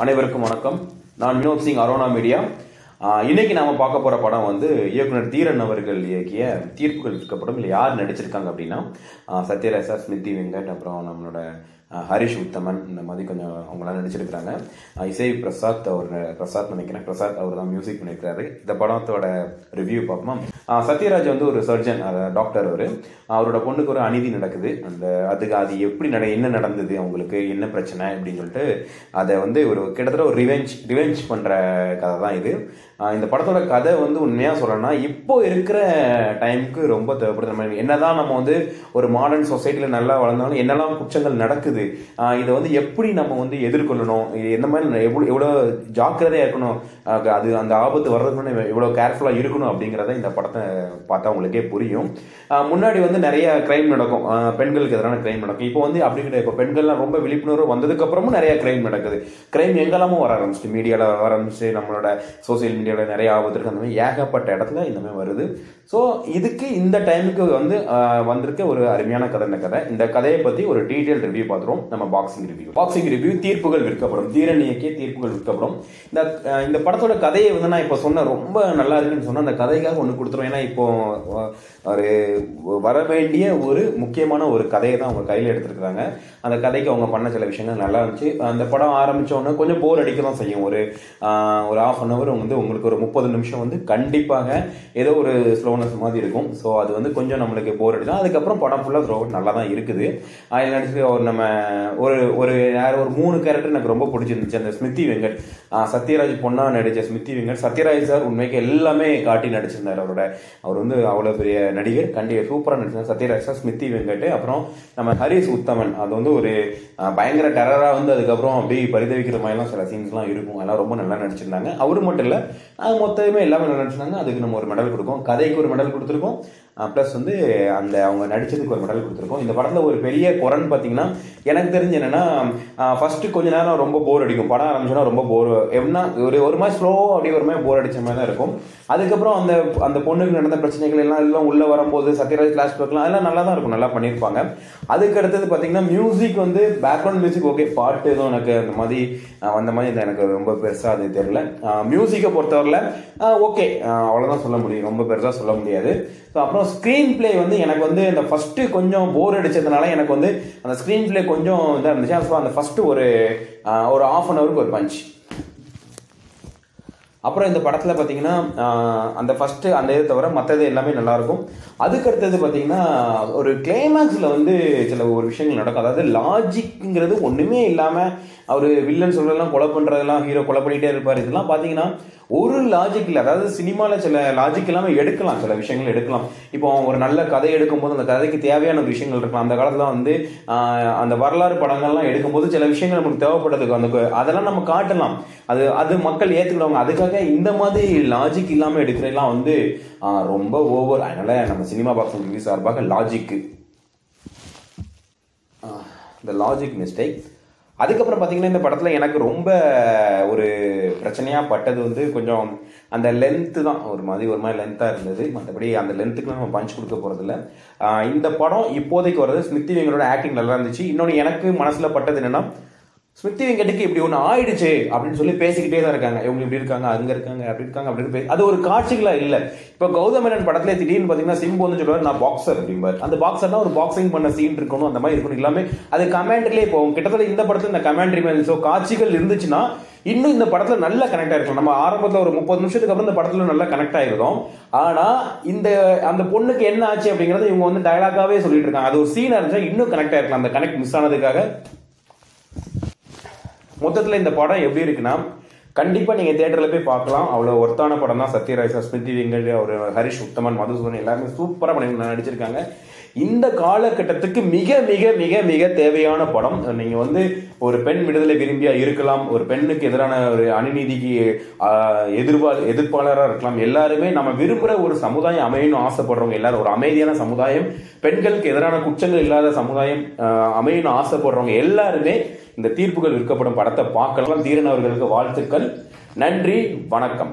அனைவருக்கும் வணக்கம். நான் வினோத் சிங் அரோனா மீடியா. இன்னைக்கு நாம பார்க்க போற படம் வந்து இயக்குனர் தீரன் அவர்கள் இயக்கிய தீர்ப்புகள் இருக்கப்படும் இல்லை யார் நடிச்சிருக்காங்க அப்படின்னா சத்யராசா ஸ்மிருதி வெங்கட் அப்புறம் நம்மளோட ஹரிஷ் உத்தமன் இந்த மாதிரி கொஞ்சம் அவங்களாம் நடிச்சிருக்கிறாங்க. இசை பிரசாத் அவர் பிரசாத் நினைக்கிறேன். பிரசாத் அவர் தான் மியூசிக் பண்ணியிருக்காரு இந்த படத்தோட ரிவ்யூ பார்ப்போம்? சத்யராஜ் வந்து ஒரு சர்ஜன் டாக்டர் அவர். அவரோட பொண்ணுக்கு ஒரு அநீதி நடக்குது. அந்த அதுக்கு அது எப்படி நட என்ன நடந்தது அவங்களுக்கு என்ன பிரச்சனை அப்படின்னு சொல்லிட்டு அதை வந்து ஒரு கிட்டத்தட்ட ஒரு ரிவெஞ்ச் ரிவெஞ்ச் பண்ணுற கதை தான் இது. இந்த படத்தோட கதை வந்து உண்மையாக சொல்கிறேன்னா இப்போ இருக்கிற டைமுக்கு ரொம்ப தேவைப்படுது நம்ம என்னதான் நம்ம வந்து ஒரு மாடர்ன் சொசைட்டியில் நல்லா வளர்ந்தாலும் என்னெல்லாம் குற்றங்கள் நடக்குது இதை வந்து எப்படி நம்ம வந்து எதிர்கொள்ளணும்? இது எந்த மாதிரி எவ்வளோ எவ்வளோ ஜாக்கிரதையாக இருக்கணும்? அது அந்த ஆபத்து வர்றதுக்குன்னு எவ்வளோ கேர்ஃபுல்லாக இருக்கணும் அப்படிங்கிறத இந்த படத்தை பார்த்தா உங்களுக்கே புரியும். முன்னாடி வந்து நிறைய கிரைம் நடக்கும். பெண்களுக்கு எதிரான கிரைம் நடக்கும். இப்போ வந்து அப்படி கிடையாது. இப்போ பெண்கள்லாம் ரொம்ப விழிப்புணர்வு வந்ததுக்கப்புறமும் நிறைய கிரைம் நடக்குது. கிரைம் எங்கெல்லாமும் வர ஆரம்பிச்சு மீடியாவில் வர ஆரம்பிச்சு நம்மளோட சோசியல் மீடியா மீடியால நிறைய ஆபத்து அந்த மாதிரி ஏகப்பட்ட இடத்துல இந்த மாதிரி வருது. ஸோ இதுக்கு இந்த டைமுக்கு வந்து வந்திருக்க ஒரு அருமையான கதை இந்த கதை. இந்த கதையை பற்றி ஒரு டீட்டெயில் ரிவ்யூ பார்த்துருவோம். நம்ம பாக்ஸிங் ரிவ்யூ பாக்ஸிங் ரிவ்யூ தீர்ப்புகள் விற்கப்படும். தீரன் இயக்கிய தீர்ப்புகள் விற்கப்படும். இந்த இந்த படத்தோட கதையை வந்து நான் இப்போ சொன்ன ரொம்ப நல்லா இருக்குன்னு சொன்னால் அந்த கதைக்காக ஒன்று கொடுத்துருவோம். ஏன்னா இப்போ ஒரு வர வேண்டிய ஒரு முக்கியமான ஒரு கதையை தான் அவங்க கையில் எடுத்துருக்குறாங்க. அந்த கதைக்கு அவங்க பண்ண சில விஷயங்கள் நல்லா இருந்துச்சு. அந்த படம் ஆரம்பிச்ச கொஞ்சம் போர் அடிக்க தான் செய்யும். ஒரு ஒரு ஆஃப் அன் ஹவர் வந்து உங்களுக்கு ஒரு முப்பது நிமிஷம் வந்து கண்டிப்பாக ஏதோ ஒரு ஸ்லோனஸ் மாதிரி இருக்கும். ஸோ அது வந்து கொஞ்சம் நம்மளுக்கு போர் அடிக்கும். அதுக்கப்புறம் படம் ஃபுல்லாக த்ரோ நல்லா தான் இருக்குது. அதில் நடிச்சு ஒரு நம்ம ஒரு ஒரு யார் ஒரு மூணு கேரக்டர் எனக்கு ரொம்ப பிடிச்சிருந்துச்சு. அந்த ஸ்மிருதி வெங்கட். சத்யராஜ் பொண்ணா நடிச்ச ஸ்மிருதி வெங்கட். சத்யராஜ் சார் உண்மைக்கு எல்லாமே காட்டி நடிச்சிருந்தார் அவரோட. அவர் வந்து அவ்வளோ பெரிய நடிகர். கண்டிப்பாக சூப்பராக நடிச்சிருந்தார். சத்யராஜ் சார் ஸ்மிருதி வெங்கட். அப்புறம் நம்ம ஹரிஸ் உத்தமன். அது வந்து ஒரு பயங்கர டெரராக வந்து அதுக்கப்புறம் அப்படியே பரிதவிக்கிற மாதிரிலாம் சில சீன்ஸ்லாம் இருக்கும். அதெல்லாம் ரொம்ப நல்லா நடிச்சிருந்தாங்க. அவரு மட்டும் இல்லை மொத்தமே எல்லாமே நல்லா நடிச்சிருந்தாங்க அதுக்கு நம்ம ஒரு மெடல் கொடுக்கும். கதைக்கு ஒரு மெடல் கொடுத்துருக்கோம். ப்ளஸ் வந்து அந்த அவங்க நடிச்சதுக்கு ஒரு மெடல் கொடுத்துருக்கோம். இந்த படத்தில் ஒரு பெரிய குரன் பார்த்தீங்கன்னா எனக்கு தெரிஞ்சு என்னென்னா ஃபஸ்ட்டு கொஞ்ச நேரம் ரொம்ப போர் அடிக்கும். படம் ஆரம்பிச்சோன்னா ரொம்ப போர் எப்படின்னா ஒரு ஒரு மாதிரி ஸ்லோ அப்படியே ஒரு மாதிரி போர் அடிச்ச மாதிரி தான் இருக்கும். அதுக்கப்புறம் அந்த அந்த பொண்ணுக்கு நடந்த பிரச்சனைகள் எல்லாம் எல்லாம் உள்ளே வரும்போது சத்யராஜ் கிளாஸ் பேக்லாம் அதெல்லாம் நல்லா தான் இருக்கும். நல்லா பண்ணியிருப்பாங்க. அதுக்கு அடுத்தது பார்த்தீங்கன்னா மியூசிக் வந்து பேக்ரவுண்ட் மியூசிக் ஓகே பாட்டு எதுவும் எனக்கு அந்த மாதிரி அந்த மாதிரி எனக்கு ரொம்ப பெருசாக அது தெரியல. மியூசிக்கை பொறுத்தவரையில் ஓகே அவ்வளோதான் சொல்ல முடியும். ரொம்ப பெருசாக சொல்ல முடியாது. ஸோ அப்புறம் ஸ்க்ரீன் பிளே வந்து எனக்கு வந்து இந்த ஃபஸ்ட்டு கொஞ்சம் போர் அடிச்சதுனால எனக்கு வந்து அந்த ஸ்க்ரீன் பிளே கொஞ்சம் இதாக இருந்துச்சு. ஸோ அந்த ஃபஸ்ட்டு ஒரு ஒரு ஆஃப் அன் ஹவருக்கு ஒரு பஞ்ச் அப்புறம் இந்த படத்தில் பார்த்தீங்கன்னா அந்த ஃபஸ்ட்டு அந்த இதை தவிர மற்றது எல்லாமே நல்லாயிருக்கும். அதுக்கு அடுத்தது பார்த்தீங்கன்னா ஒரு கிளைமேக்ஸில் வந்து சில ஒரு விஷயங்கள் நடக்கும். அதாவது லாஜிக்ங்கிறது ஒன்றுமே இல்லாமல் அவர் வில்லன் சொல்கிறதெல்லாம் கொலை பண்ணுறதெல்லாம் ஹீரோ கொலை பண்ணிகிட்டே இருப்பார். இதெல்லாம் பார்த்தீங்கன்னா ஒரு லாஜிக் இல்லை. அதாவது சினிமாவில் சில லாஜிக் இல்லாமல் எடுக்கலாம். சில விஷயங்கள் எடுக்கலாம். இப்போ ஒரு நல்ல கதை எடுக்கும்போது அந்த கதைக்கு தேவையான விஷயங்கள் இருக்கலாம். அந்த காலத்தில் வந்து அந்த வரலாறு படங்கள்லாம் எடுக்கும்போது சில விஷயங்கள் நமக்கு தேவைப்படுறதுக்கு அந்த அதெல்லாம் நம்ம காட்டலாம். அது அது மக்கள் ஏற்றுக்கிறவங்க அதுக்காக இந்த மாதிரி லாஜிக் இல்லாமல் எடுக்கிறதெல்லாம் வந்து ரொம்ப ஓவர் அதனால நம்ம சினிமா பாக்ஸ் ரிவ்யூ சார்பாக லாஜிக்கு இந்த லாஜிக் மிஸ்டேக் அதுக்கப்புறம் பார்த்தீங்கன்னா இந்த படத்தில் எனக்கு ரொம்ப ஒரு பிரச்சனையாக பட்டது வந்து கொஞ்சம் அந்த லென்த்து தான். ஒரு மாதிரி ஒரு மாதிரி லென்த்தாக இருந்தது. மற்றபடி அந்த லென்த்துக்கு நம்ம பஞ்ச் கொடுக்க போகிறதில்ல இந்த படம் இப்போதைக்கு வர்றது ஸ்மித்தி வெங்கடோட ஆக்டிங் நல்லா இருந்துச்சு. இன்னொன்று எனக்கு மனசில் பட்டது என்னென்னா ஸ்மிருதி வெங்கட்டுக்கு இப்படி ஒன்று ஆயிடுச்சு அப்படின்னு சொல்லி பேசிக்கிட்டே தான் இருக்காங்க. இவங்க இப்படி இருக்காங்க அங்கே இருக்காங்க அப்படி இருக்காங்க அப்படின்னு பேசி அது ஒரு காட்சிகளாக இல்லை. இப்போ கௌதமேனன் படத்துல திடீர்னு பார்த்தீங்கன்னா சிம்பு வந்து சொல்லுவார் நான் பாக்ஸர் அப்படிம்பார். அந்த பாக்ஸர்னா ஒரு பாக்ஸிங் பண்ண சீன் இருக்கணும் அந்த மாதிரி இருக்கணும். எல்லாமே அது கமெண்ட்லேயே போகும் கிட்டத்தட்ட இந்த படத்தில் இந்த கமெண்ட்ரி மாதிரி. ஸோ காட்சிகள் இருந்துச்சுன்னா இன்னும் இந்த படத்துல நல்லா கனெக்ட் ஆயிருக்கும் நம்ம ஆரம்பத்துல ஒரு முப்பது நிமிஷத்துக்கு அப்புறம் இந்த படத்துல நல்லா கனெக்ட் ஆயிருந்தோம். ஆனா இந்த அந்த பொண்ணுக்கு என்ன ஆச்சு அப்படிங்கறது இவங்க வந்து டயலாகாவே சொல்லிட்டு இருக்காங்க. அது ஒரு சீனா இருந்துச்சா இன்னும் கனெக்ட் ஆயிருக்கலாம். அந்த கனெக்ட் மிஸ் ஆனதுக்காக. மொத்தத்தில் இந்த படம் எப்படி இருக்குன்னா கண்டிப்பாக நீங்கள் தேட்டரில் போய் பார்க்கலாம். அவ்வளோ ஒர்த்தான படம் தான் சத்யராஜ் ஸ்மிருதி வெங்கட் அவர் ஹரிஷ் உத்தமன் மதுசூதன் எல்லாருமே சூப்பராக பண்ணி நடிச்சிருக்காங்க. இந்த காலகட்டத்துக்கு மிக மிக மிக மிக தேவையான படம். நீங்க வந்து ஒரு பெண் விடுதலை விரும்பியா இருக்கலாம் ஒரு பெண்ணுக்கு எதிரான ஒரு அநீதிக்கு ஆஹ், எதிர்பார் எதிர்ப்பாளராக இருக்கலாம். எல்லாருமே நம்ம விரும்புகிற ஒரு சமுதாயம் அமையணும் ஆசைப்படுறவங்க எல்லாரும் ஒரு அமைதியான சமுதாயம் பெண்களுக்கு எதிரான குற்றங்கள் இல்லாத சமுதாயம் அமையணும் ஆசைப்படுறவங்க எல்லாருமே இந்த தீர்ப்புகள் விற்கப்படும் படத்தை பார்க்கலாம். தீரன் அவர்களுக்கு வாழ்த்துக்கள். நன்றி வணக்கம்.